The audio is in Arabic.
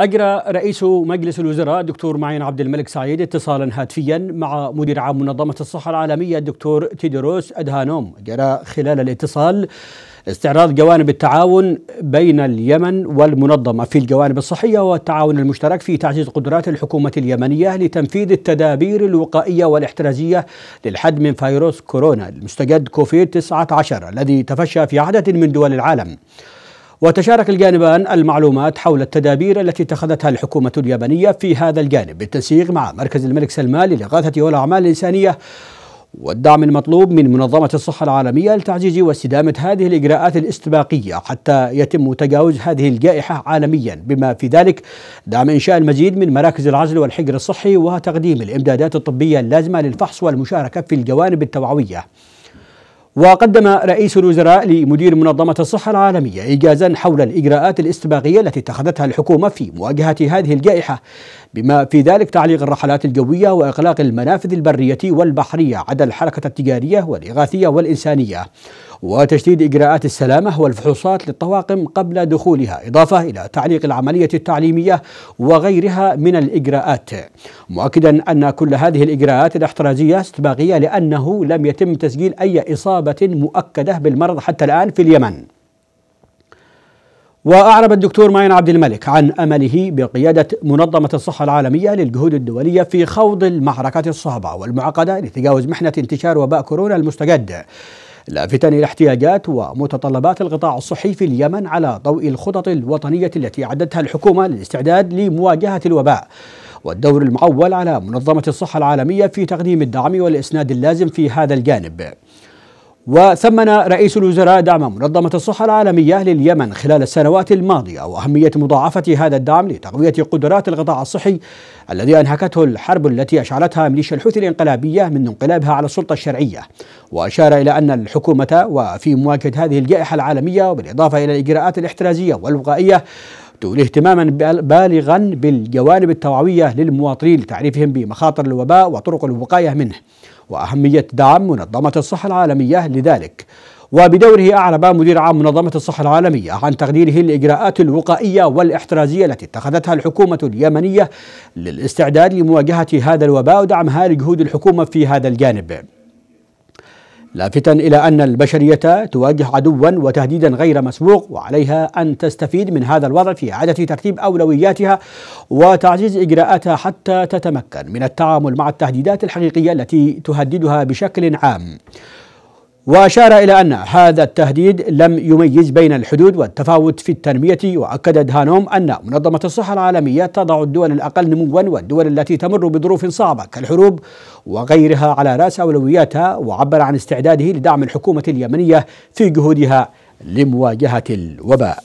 أجرى رئيس مجلس الوزراء الدكتور معين عبد الملك سعيد اتصالا هاتفيا مع مدير عام منظمة الصحة العالمية الدكتور تيدروس أدهانوم. جرى خلال الاتصال استعراض جوانب التعاون بين اليمن والمنظمة في الجوانب الصحية والتعاون المشترك في تعزيز قدرات الحكومة اليمنية لتنفيذ التدابير الوقائية والاحترازية للحد من فيروس كورونا المستجد كوفيد 19 الذي تفشى في عدد من دول العالم. وتشارك الجانبان المعلومات حول التدابير التي اتخذتها الحكومة اليابانية في هذا الجانب بالتنسيق مع مركز الملك سلمان للإغاثة والأعمال الإنسانية والدعم المطلوب من منظمة الصحة العالمية لتعزيز واستدامة هذه الإجراءات الاستباقية حتى يتم تجاوز هذه الجائحة عالميا. بما في ذلك دعم إنشاء المزيد من مراكز العزل والحجر الصحي وتقديم الإمدادات الطبية اللازمة للفحص والمشاركة في الجوانب التوعوية. وقدم رئيس الوزراء لمدير منظمة الصحة العالمية إيجازا حول الإجراءات الاستباقية التي اتخذتها الحكومة في مواجهة هذه الجائحة بما في ذلك تعليق الرحلات الجوية وإغلاق المنافذ البرية والبحرية عدا الحركة التجارية والإغاثية والإنسانية. وتشديد إجراءات السلامة والفحوصات للطواقم قبل دخولها إضافة إلى تعليق العملية التعليمية وغيرها من الإجراءات. مؤكدا أن كل هذه الإجراءات الاحترازية استباقية لأنه لم يتم تسجيل أي إصابة مؤكدة بالمرض حتى الآن في اليمن. وأعرب الدكتور ماين عبد الملك عن أمله بقيادة منظمة الصحة العالمية للجهود الدولية في خوض المعركة الصعبة والمعقدة لتجاوز محنة انتشار وباء كورونا المستجد. لافتا إلى احتياجات ومتطلبات القطاع الصحي في اليمن على ضوء الخطط الوطنية التي أعدتها الحكومة للاستعداد لمواجهة الوباء. والدور المعول على منظمة الصحة العالمية في تقديم الدعم والإسناد اللازم في هذا الجانب. وثمن رئيس الوزراء دعم منظمة الصحة العالمية لليمن خلال السنوات الماضية وأهمية مضاعفة هذا الدعم لتقوية قدرات القطاع الصحي الذي أنهكته الحرب التي أشعلتها ميليشيا الحوثي الانقلابية من انقلابها على السلطة الشرعية. وأشار إلى أن الحكومة وفي مواجهة هذه الجائحة العالمية وبالإضافة إلى الإجراءات الاحترازية والوقائية تولي اهتماما بالغا بالجوانب التوعوية للمواطنين لتعريفهم بمخاطر الوباء وطرق الوقاية منه وأهمية دعم منظمة الصحة العالمية لذلك. وبدوره أعرب مدير عام منظمة الصحة العالمية عن تقديره الإجراءات الوقائية والإحترازية التي اتخذتها الحكومة اليمنية للاستعداد لمواجهة هذا الوباء ودعمها لجهود الحكومة في هذا الجانب. لافتا إلى أن البشرية تواجه عدوا وتهديدا غير مسبوق وعليها أن تستفيد من هذا الوضع في اعاده ترتيب أولوياتها وتعزيز إجراءاتها حتى تتمكن من التعامل مع التهديدات الحقيقية التي تهددها بشكل عام. وأشار إلى أن هذا التهديد لم يميز بين الحدود والتفاوت في التنمية وأكد دهانوم أن منظمة الصحة العالمية تضع الدول الأقل نموا والدول التي تمر بظروف صعبة كالحروب وغيرها على رأس أولوياتها وعبر عن استعداده لدعم الحكومة اليمنية في جهودها لمواجهة الوباء.